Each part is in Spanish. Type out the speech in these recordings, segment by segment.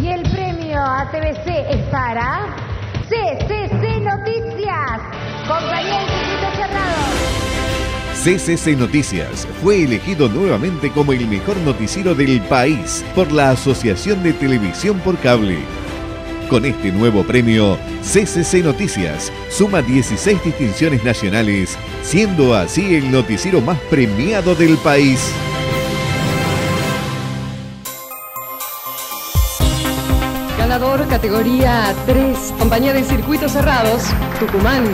Y el premio a TVC es para CCC Noticias, compañía de circuitos cerrados. CCC Noticias fue elegido nuevamente como el mejor noticiero del país por la Asociación de Televisión por Cable. Con este nuevo premio, CCC Noticias suma 16 distinciones nacionales, siendo así el noticiero más premiado del país. Categoría 3, compañía de circuitos cerrados, Tucumán.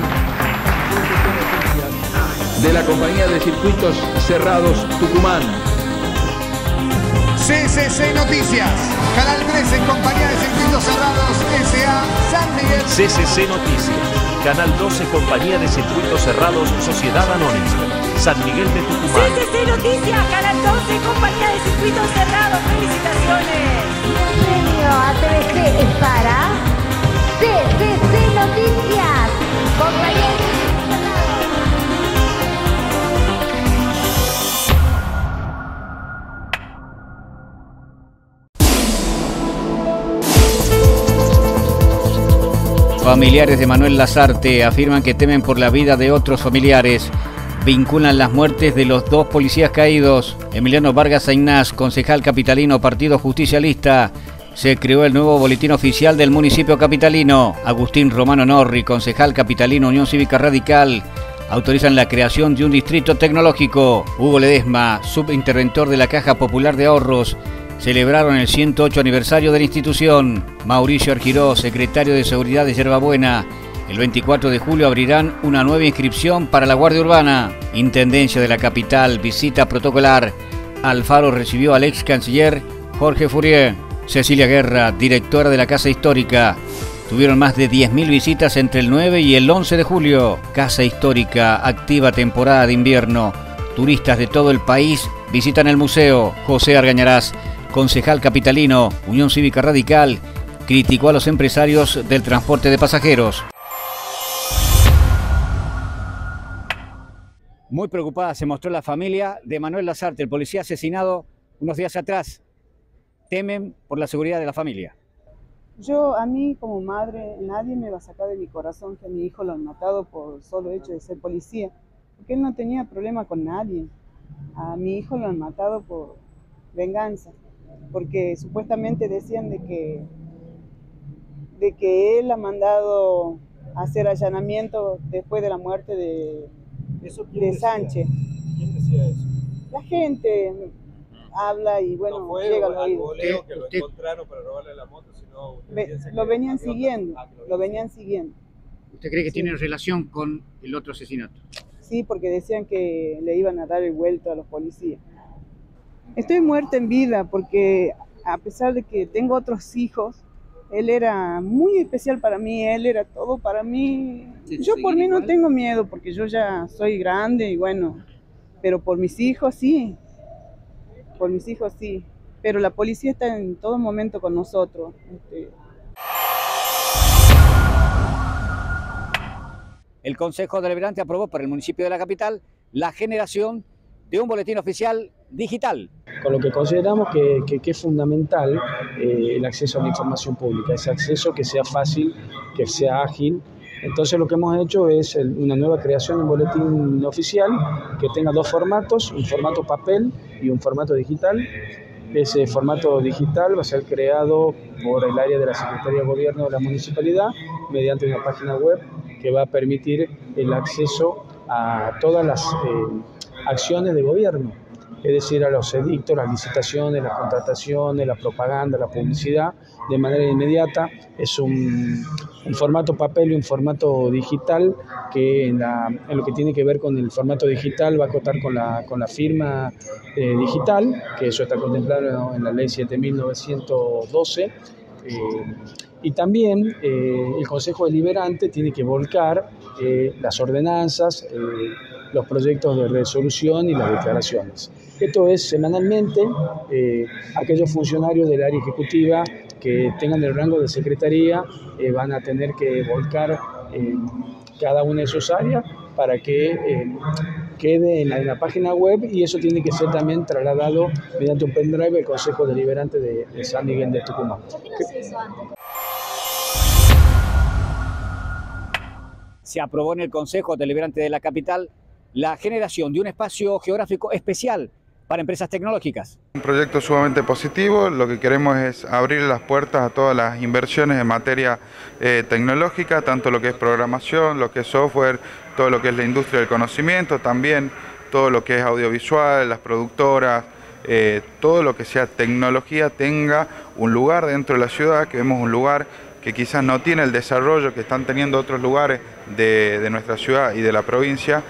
De la compañía de circuitos cerrados Tucumán. CCC Noticias, Canal 3 en compañía de circuitos cerrados SA San Miguel. CCC Noticias, Canal 12 Compañía de Circuitos Cerrados Sociedad Anónima, San Miguel de Tucumán. CCC Noticias, Canal 12 Compañía de Circuitos Cerrados. Felicitaciones. El premio a TVC es para CCC Noticias, compañía Familiares de Manuel Lazarte afirman que temen por la vida de otros familiares. Vinculan las muertes de los dos policías caídos. Emiliano Vargas Ainaz, concejal capitalino Partido Justicialista. Se creó el nuevo boletín oficial del municipio capitalino. Agustín Romano Norri, concejal capitalino Unión Cívica Radical. Autorizan la creación de un distrito tecnológico. Hugo Ledesma, subinterventor de la Caja Popular de Ahorros, celebraron el 108 aniversario de la institución. Mauricio Argiró, secretario de Seguridad de Yerbabuena. El 24 de julio abrirán una nueva inscripción para la Guardia Urbana. Intendencia de la capital, visita protocolar. Alfaro recibió al ex canciller Jorge Fourier. Cecilia Guerra, directora de la Casa Histórica. Tuvieron más de 10.000 visitas entre el 9 y el 11 de julio. Casa Histórica, activa temporada de invierno. Turistas de todo el país visitan el museo. José Argañarás, concejal capitalino, Unión Cívica Radical, criticó a los empresarios del transporte de pasajeros. Muy preocupada se mostró la familia de Manuel Lazarte, el policía asesinado unos días atrás. Temen por la seguridad de la familia. Yo, a mí como madre, nadie me va a sacar de mi corazón que a mi hijo lo han matado por solo hecho de ser policía, porque él no tenía problema con nadie. A mi hijo lo han matado por venganza, porque supuestamente decían de que, de que él ha mandado hacer allanamiento después de la muerte de, de Sánchez. ¿Quién decía eso? La gente habla y bueno, no fue llega al oído. que lo encontraron para robarle la moto, sino Ve- lo venían siguiendo, Ah, lo venían siguiendo. ¿Usted cree que Sí. tiene relación con el otro asesinato? Sí, porque decían que le iban a dar el vuelto a los policías. Estoy muerta en vida porque a pesar de que tengo otros hijos, él era muy especial para mí, él era todo para mí. Sí, Yo por mí no tengo miedo porque yo ya soy grande y bueno, pero por mis hijos sí, por mis hijos sí. Pero la policía está en todo momento con nosotros. este, El Consejo Deliberante aprobó para el municipio de la capital la generación de un boletín oficial digital. con lo que consideramos que, que- que es fundamental eh, el acceso a la información pública, ese acceso que sea fácil, que sea ágil. Entonces lo que hemos hecho es el- una nueva creación de un boletín oficial que tenga dos formatos, un formato papel y un formato digital. Ese formato digital va a ser creado por el área de la Secretaría de Gobierno de la Municipalidad mediante una página web que va a permitir el acceso a todas las eh, acciones de gobierno es decir, a los edictos, las licitaciones, las contrataciones, la propaganda, la publicidad, de manera inmediata. Es un, formato papel y un formato digital que en, lo que tiene que ver con el formato digital va a contar con la, con la firma eh, digital, que eso está contemplado en la ley 7912. eh, y también eh, el Consejo Deliberante tiene que volcar eh, las ordenanzas, los proyectos de resolución y las declaraciones. Esto es semanalmente, eh, aquellos funcionarios del área ejecutiva que tengan el rango de secretaría eh, van a tener que volcar eh, cada una de sus áreas para que eh, quede en la, página web y eso tiene que ser también trasladado mediante un pendrive al Consejo Deliberante de, de San Miguel de Tucumán. Se aprobó en el Consejo Deliberante de la capital la generación de un espacio geográfico especial para empresas tecnológicas. Un proyecto sumamente positivo, lo que queremos es abrir las puertas a todas las inversiones en materia eh, tecnológica, tanto lo que es programación, lo que es software, todo lo que es la industria del conocimiento, también todo lo que es audiovisual, las productoras, eh, todo lo que sea tecnología tenga un lugar dentro de la ciudad, que vemos un lugar que quizás no tiene el desarrollo que están teniendo otros lugares de, de nuestra ciudad y de la provincia,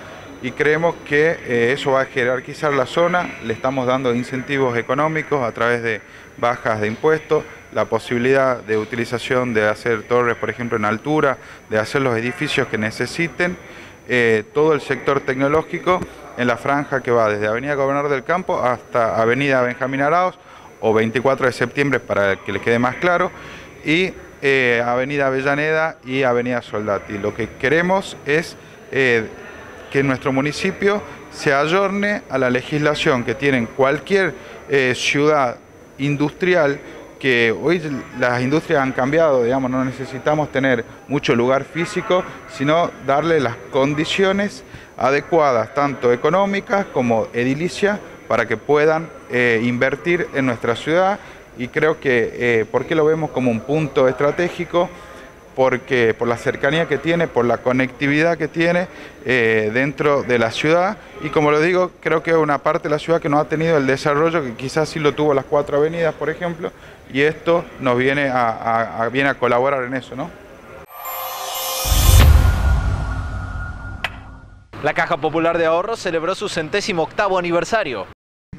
y creemos que eh, eso va a jerarquizar la zona, le estamos dando incentivos económicos a través de bajas de impuestos, la posibilidad de utilización de hacer torres, por ejemplo, en altura, de hacer los edificios que necesiten, eh, todo el sector tecnológico en la franja que va desde Avenida Gobernador del Campo hasta Avenida Benjamín Arauz o 24 de septiembre para que les quede más claro, y eh, Avenida Avellaneda y Avenida Soldati. Lo que queremos es que nuestro municipio se ayorne a la legislación que tiene cualquier eh, ciudad industrial que hoy las industrias han cambiado, digamos, no necesitamos tener mucho lugar físico, sino darle las condiciones adecuadas, tanto económicas como edilicias, para que puedan eh, invertir en nuestra ciudad y creo que, eh, ¿por qué lo vemos como un punto estratégico? Porque por la cercanía que tiene, por la conectividad que tiene eh, dentro de la ciudad y como lo digo, creo que es una parte de la ciudad que no ha tenido el desarrollo que quizás sí lo tuvo las cuatro avenidas, por ejemplo, y esto nos viene a, viene a colaborar en eso, ¿no? La Caja Popular de Ahorros celebró su centésimo octavo aniversario.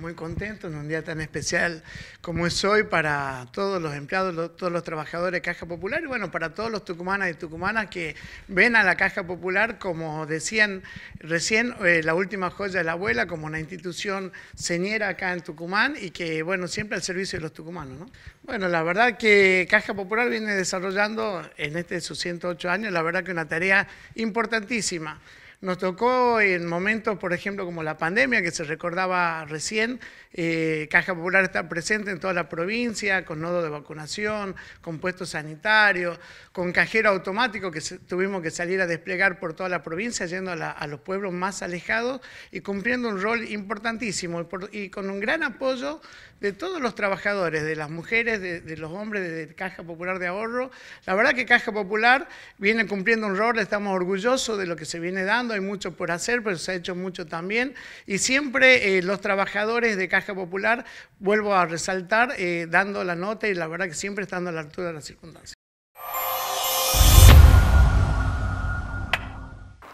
Muy contento en un día tan especial como es hoy para todos los empleados, todos los trabajadores de Caja Popular y bueno, para todos los tucumanas y tucumanas que ven a la Caja Popular, como decían recién, eh, la última joya de la abuela, como una institución señera acá en Tucumán y que, bueno, siempre al servicio de los tucumanos. ¿no? Bueno, la verdad que Caja Popular viene desarrollando en este sus 108 años, la verdad que una tarea importantísima. Nos tocó en momentos, por ejemplo, como la pandemia, que se recordaba recién, eh, Caja Popular está presente en toda la provincia, con nodo de vacunación, con puestos sanitarios, con cajero automático que tuvimos que salir a desplegar por toda la provincia, yendo a, los pueblos más alejados y cumpliendo un rol importantísimo y, con un gran apoyo de todos los trabajadores, de las mujeres, de, los hombres de Caja Popular de Ahorro. La verdad que Caja Popular viene cumpliendo un rol, estamos orgullosos de lo que se viene dando, hay mucho por hacer, pero se ha hecho mucho también. Y siempre eh, los trabajadores de Caja Popular, vuelvo a resaltar, eh, dando la nota y la verdad que siempre estando a la altura de las circunstancias.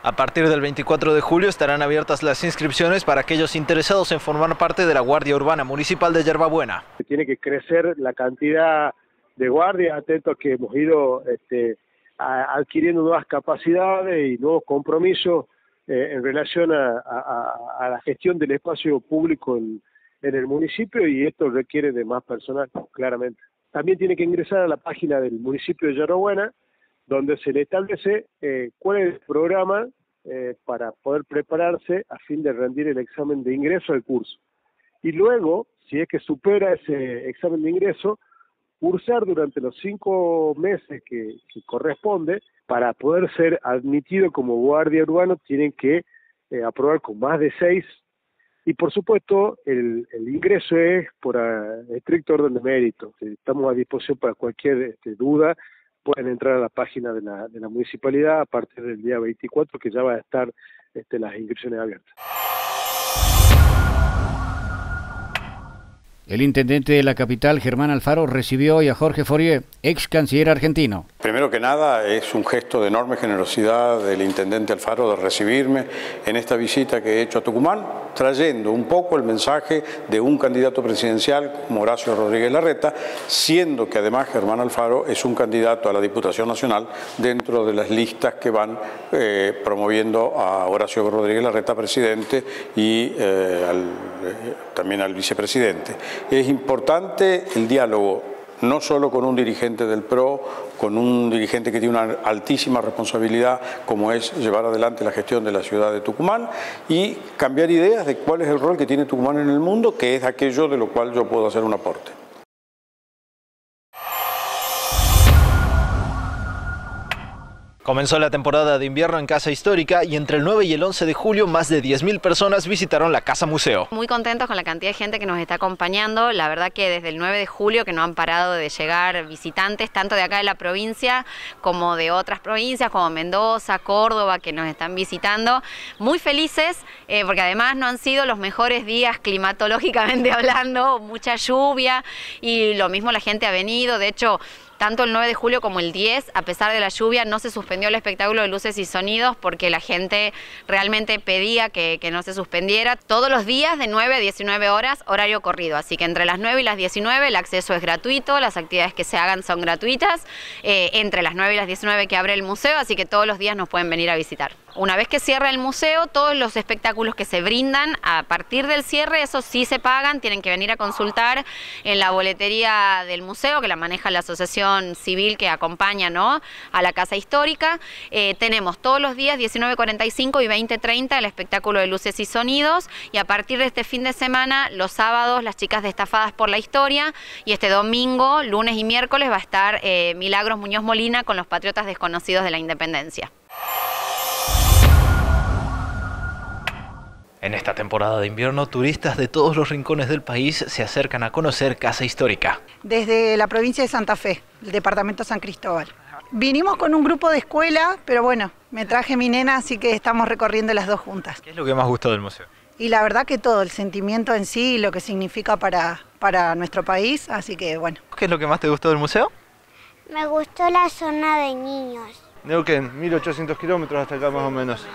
A partir del 24 de julio estarán abiertas las inscripciones para aquellos interesados en formar parte de la Guardia Urbana Municipal de Yerbabuena. Tiene que crecer la cantidad de guardias atentos que hemos ido este, adquiriendo nuevas capacidades y nuevos compromisos eh, en relación a, la gestión del espacio público en, el municipio y esto requiere de más personal, claramente. También tiene que ingresar a la página del municipio de Yerrobuena, donde se le establece eh, cuál es el programa eh, para poder prepararse a fin de rendir el examen de ingreso al curso. Y luego, si es que supera ese examen de ingreso, cursar durante los cinco meses que, corresponde para poder ser admitido como guardia urbano, tienen que eh, aprobar con más de seis y por supuesto, el, ingreso es por estricto orden de mérito. Estamos a disposición para cualquier este, duda. Pueden entrar a la página de la, de la municipalidad a partir del día 24, que ya va a estar este, las inscripciones abiertas. El intendente de la capital, Germán Alfaro, recibió hoy a Jorge Fourier, ex canciller argentino. Primero que nada, es un gesto de enorme generosidad del intendente Alfaro de recibirme en esta visita que he hecho a Tucumán, trayendo un poco el mensaje de un candidato presidencial como Horacio Rodríguez Larreta, siendo que además Germán Alfaro es un candidato a la Diputación Nacional dentro de las listas que van eh, promoviendo a Horacio Rodríguez Larreta presidente y eh, eh, también al vicepresidente. Es importante el diálogo no solo con un dirigente del PRO, con un dirigente que tiene una altísima responsabilidad como es llevar adelante la gestión de la ciudad de Tucumán y cambiar ideas de cuál es el rol que tiene Tucumán en el mundo, que es aquello de lo cual yo puedo hacer un aporte. Comenzó la temporada de invierno en Casa Histórica y entre el 9 y el 11 de julio más de 10.000 personas visitaron la Casa Museo. Muy contentos con la cantidad de gente que nos está acompañando. La verdad que desde el 9 de julio que no han parado de llegar visitantes, tanto de acá de la provincia como de otras provincias como Mendoza, Córdoba, que nos están visitando. Muy felices eh, porque además no han sido los mejores días climatológicamente hablando, mucha lluvia y lo mismo la gente ha venido. De hecho, tanto el 9 de julio como el 10, a pesar de la lluvia, no se suspendió el espectáculo de luces y sonidos porque la gente realmente pedía que, no se suspendiera. Todos los días de 9 a 19 horas, horario corrido. Así que entre las 9 y las 19 el acceso es gratuito, las actividades que se hagan son gratuitas. Eh, entre las 9 y las 19 que abre el museo, así que todos los días nos pueden venir a visitar. Una vez que cierra el museo, todos los espectáculos que se brindan a partir del cierre, esos sí se pagan, tienen que venir a consultar en la boletería del museo, que la maneja la asociación civil que acompaña ¿no? a la Casa Histórica. Eh, tenemos todos los días 19.45 y 20.30 el espectáculo de luces y sonidos y a partir de este fin de semana, los sábados, las chicas destafadas por la historia y este domingo, lunes y miércoles va a estar eh, Milagros Muñoz Molina con los Patriotas Desconocidos de la Independencia. En esta temporada de invierno, turistas de todos los rincones del país se acercan a conocer Casa Histórica. Desde la provincia de Santa Fe, el departamento San Cristóbal. Vinimos con un grupo de escuela, pero bueno, me traje mi nena, así que estamos recorriendo las dos juntas. ¿Qué es lo que más gustó del museo? Y la verdad que todo, el sentimiento en sí, lo que significa para, para nuestro país, así que bueno. ¿Qué es lo que más te gustó del museo? Me gustó la zona de niños. Neuquén, 1800 kilómetros hasta acá más o menos.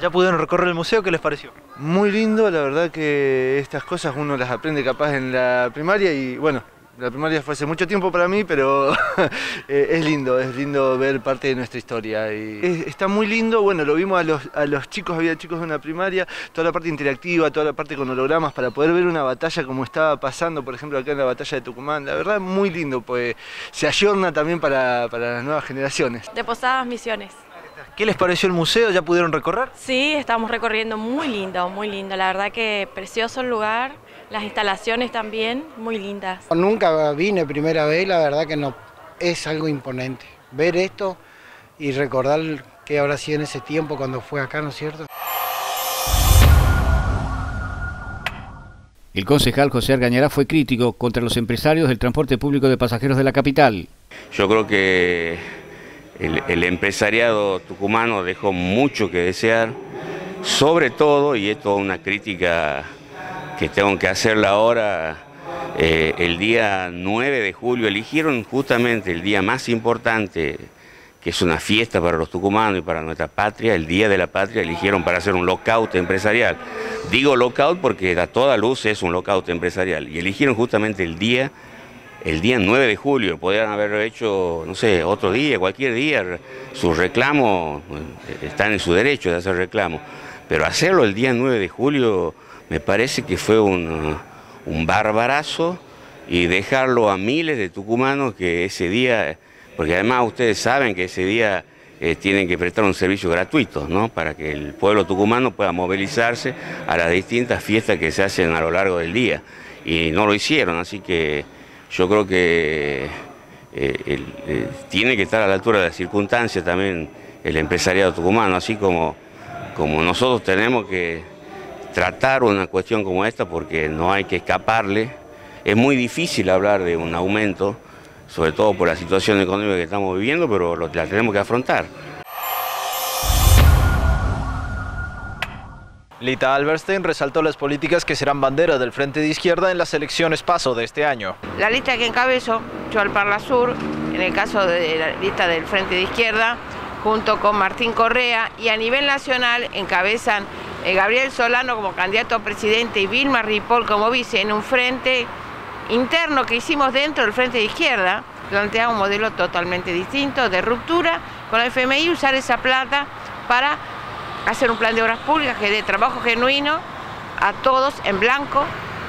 ¿Ya pudieron recorrer el museo? ¿Qué les pareció? Muy lindo, la verdad que estas cosas uno las aprende capaz en la primaria y bueno, la primaria fue hace mucho tiempo para mí, pero eh, es lindo, es lindo ver parte de nuestra historia. Y está muy lindo, bueno, lo vimos a los, a los chicos, había chicos de una primaria, toda la parte interactiva, toda la parte con hologramas para poder ver una batalla como estaba pasando, por ejemplo, acá en la batalla de Tucumán. La verdad, muy lindo, pues se ayorna también para, para las nuevas generaciones. De Posadas Misiones. ¿Qué les pareció el museo? ¿Ya pudieron recorrer? Sí, estamos recorriendo muy lindo, muy lindo. La verdad que precioso el lugar, las instalaciones también muy lindas. Nunca vine primera vez, la verdad que no es algo imponente. Ver esto y recordar qué habrá sido en ese tiempo cuando fue acá, ¿no es cierto? El concejal José Argañará fue crítico contra los empresarios del transporte público de pasajeros de la capital. Yo creo que el, empresariado tucumano dejó mucho que desear, sobre todo, y esto es una crítica que tengo que hacerla ahora, eh, el día 9 de julio eligieron justamente el día más importante, que es una fiesta para los tucumanos y para nuestra patria, el Día de la Patria, eligieron para hacer un lockout empresarial. Digo lockout porque a toda luz es un lockout empresarial, y eligieron justamente el día el día 9 de julio, podrían haberlo hecho, no sé, otro día, cualquier día, sus reclamos están en su derecho de hacer reclamos, pero hacerlo el día 9 de julio me parece que fue un, un barbarazo y dejarlo a miles de tucumanos que ese día, porque además ustedes saben que ese día eh, tienen que prestar un servicio gratuito, ¿no? Para que el pueblo tucumano pueda movilizarse a las distintas fiestas que se hacen a lo largo del día. Y no lo hicieron, así que yo creo que eh, eh, tiene que estar a la altura de las circunstancias también el empresariado tucumano, así como, como nosotros tenemos que tratar una cuestión como esta porque no hay que escaparle. Es muy difícil hablar de un aumento, sobre todo por la situación económica que estamos viviendo, pero lo, la tenemos que afrontar. Lita Alberstein resaltó las políticas que serán bandera del Frente de Izquierda en las elecciones paso de este año. La lista que encabezo, yo al Parla Sur, en el caso de la lista del Frente de Izquierda, junto con Martín Correa, y a nivel nacional encabezan Gabriel Solano como candidato a presidente y Vilma Ripoll como vice en un frente interno que hicimos dentro del Frente de Izquierda, plantea un modelo totalmente distinto, de ruptura, con la FMI usar esa plata para hacer un plan de obras públicas que dé trabajo genuino a todos en blanco,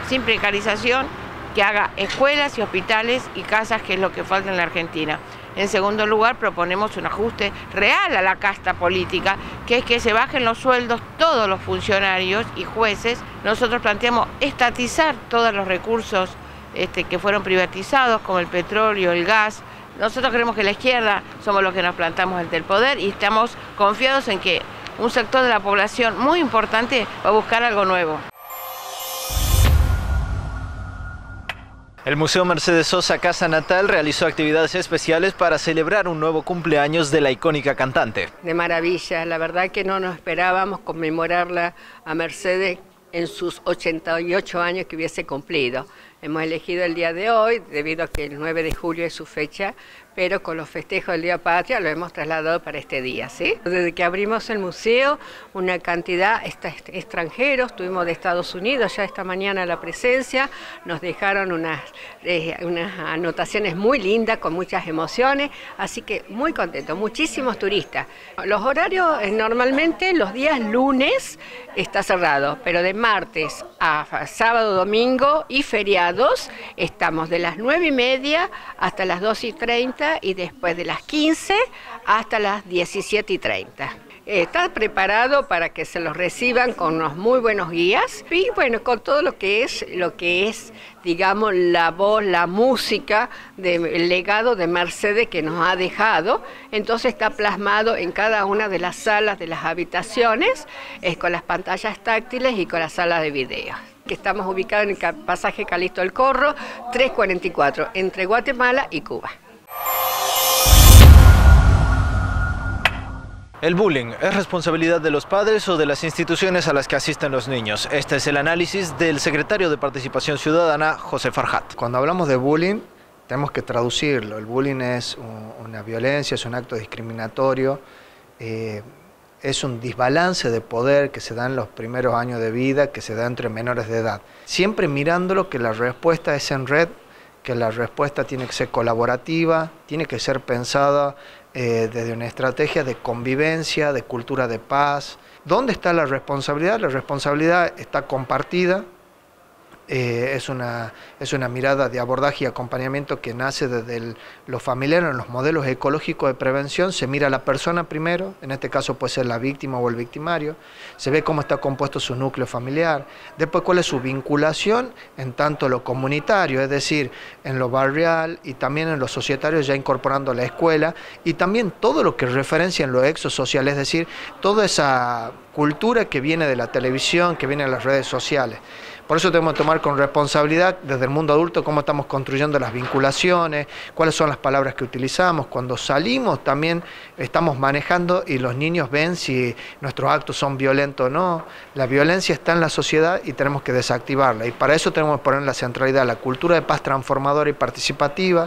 sin precarización que haga escuelas y hospitales y casas, que es lo que falta en la Argentina. En segundo lugar, proponemos un ajuste real a la casta política, que es que se bajen los sueldos todos los funcionarios y jueces. Nosotros planteamos estatizar todos los recursos este, que fueron privatizados, como el petróleo, el gas. Nosotros creemos que la izquierda somos los que nos plantamos ante el poder y estamos confiados en que un sector de la población muy importante va a buscar algo nuevo. El Museo Mercedes Sosa Casa Natal realizó actividades especiales para celebrar un nuevo cumpleaños de la icónica cantante. De maravilla, la verdad que no nos esperábamos conmemorarla a Mercedes en sus 88 años que hubiese cumplido. Hemos elegido el día de hoy debido a que el 9 de julio es su fecha pero con los festejos del Día Patria lo hemos trasladado para este día, ¿sí? Desde que abrimos el museo, una cantidad de extranjeros, tuvimos de Estados Unidos ya esta mañana la presencia, nos dejaron unas, eh, unas anotaciones muy lindas, con muchas emociones, así que muy contento, muchísimos turistas. Los horarios, eh, normalmente los días lunes está cerrado, pero de martes a sábado, domingo y feriados estamos de las 9 y media hasta las 2 y 30 y después de las 15 hasta las 17 y 30. Está preparado para que se los reciban con unos muy buenos guías y bueno, con todo lo que es, lo que es, digamos, la voz, la música del legado de Mercedes que nos ha dejado. Entonces está plasmado en cada una de las salas de las habitaciones, es con las pantallas táctiles y con la sala de video que estamos ubicados en el pasaje Calixto del Corro, 344, entre Guatemala y Cuba. El bullying es responsabilidad de los padres o de las instituciones a las que asisten los niños. Este es el análisis del secretario de Participación Ciudadana, José Farhat. Cuando hablamos de bullying, tenemos que traducirlo. El bullying es una violencia, es un acto discriminatorio, eh, es un desbalance de poder que se da en los primeros años de vida, que se da entre menores de edad. Siempre mirándolo que la respuesta es en red que la respuesta tiene que ser colaborativa, tiene que ser pensada eh, desde una estrategia de convivencia, de cultura de paz. ¿Dónde está la responsabilidad? La responsabilidad está compartida, eh, es, una, es una mirada de abordaje y acompañamiento que nace desde los familiares, en los modelos ecológicos de prevención, se mira a la persona primero, en este caso puede ser la víctima o el victimario, se ve cómo está compuesto su núcleo familiar, después cuál es su vinculación en tanto lo comunitario, es decir, en lo barrial y también en lo societario ya incorporando la escuela. Y también todo lo que referencia en lo exosocial, es decir, toda esa cultura que viene de la televisión, que viene de las redes sociales. Por eso tenemos que tomar con responsabilidad desde el mundo adulto cómo estamos construyendo las vinculaciones, cuáles son las palabras que utilizamos. Cuando salimos también estamos manejando y los niños ven si nuestros actos son violentos o no. La violencia está en la sociedad y tenemos que desactivarla. Y para eso tenemos que poner en la centralidad la cultura de paz transformadora y participativa.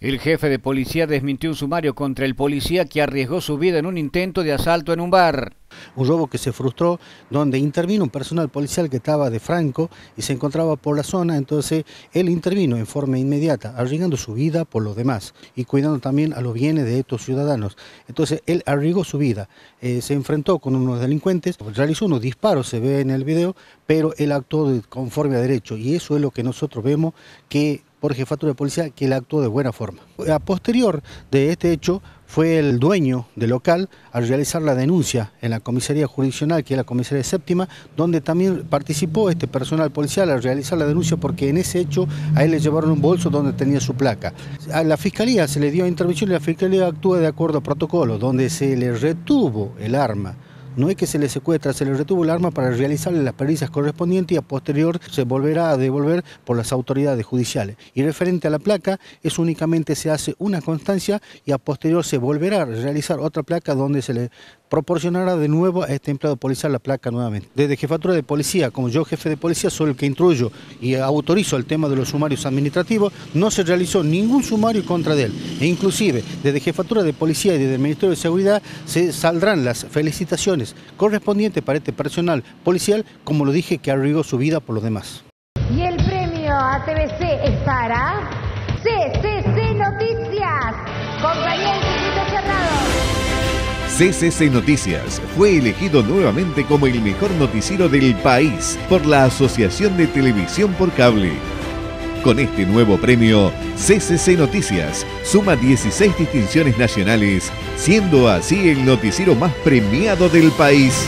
El jefe de policía desmintió un sumario contra el policía que arriesgó su vida en un intento de asalto en un bar. Un robo que se frustró, donde intervino un personal policial que estaba de franco y se encontraba por la zona, entonces él intervino en forma inmediata, arriesgando su vida por los demás y cuidando también a los bienes de estos ciudadanos. Entonces él arriesgó su vida, eh, se enfrentó con unos delincuentes, realizó unos disparos, se ve en el video, pero él actuó conforme a derecho y eso es lo que nosotros vemos que por jefatura de policía que él actuó de buena forma. A posterior de este hecho fue el dueño del local a realizar la denuncia en la comisaría jurisdiccional, que es la comisaría séptima, donde también participó este personal policial a realizar la denuncia porque en ese hecho a él le llevaron un bolso donde tenía su placa. A la fiscalía se le dio intervención y la fiscalía actúa de acuerdo a protocolo, donde se le retuvo el arma no es que se le secuestra, se le retuvo el arma para realizarle las pericias correspondientes y a posterior se volverá a devolver por las autoridades judiciales. Y referente a la placa, es únicamente se hace una constancia y a posterior se volverá a realizar otra placa donde se le proporcionará de nuevo a este empleado policial la placa nuevamente. Desde jefatura de policía, como yo jefe de policía, soy el que instruyo y autorizo el tema de los sumarios administrativos, no se realizó ningún sumario contra él. E inclusive, desde jefatura de policía y desde el Ministerio de Seguridad se saldrán las felicitaciones correspondientes para este personal policial, como lo dije, que arriesgó su vida por los demás. Y el premio a TVC es para CCC Noticias fue elegido nuevamente como el mejor noticiero del país por la Asociación de Televisión por Cable. Con este nuevo premio, CCC Noticias suma 16 distinciones nacionales, siendo así el noticiero más premiado del país.